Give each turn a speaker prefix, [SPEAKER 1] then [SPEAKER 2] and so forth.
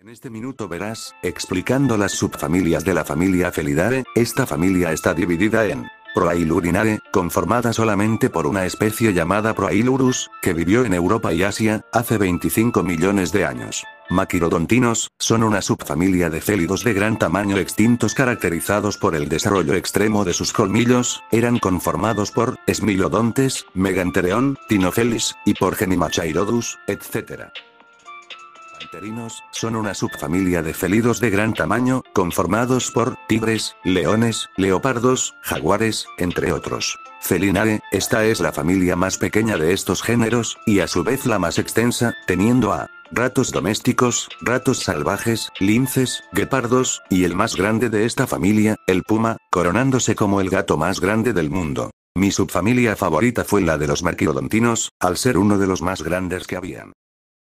[SPEAKER 1] En este minuto verás, explicando las subfamilias de la familia Felidae, esta familia está dividida en Proailurinae, conformada solamente por una especie llamada Proailurus, que vivió en Europa y Asia, hace 25 millones de años. Maquirodontinos, son una subfamilia de célidos de gran tamaño extintos caracterizados por el desarrollo extremo de sus colmillos, eran conformados por, Smilodontes, Megantereon, Tinofelis, y por Genimachairodus, etc son una subfamilia de felidos de gran tamaño, conformados por tigres, leones, leopardos, jaguares, entre otros. Felinae, esta es la familia más pequeña de estos géneros, y a su vez la más extensa, teniendo a ratos domésticos, ratos salvajes, linces, guepardos, y el más grande de esta familia, el puma, coronándose como el gato más grande del mundo. Mi subfamilia favorita fue la de los marquiodontinos, al ser uno de los más grandes que habían.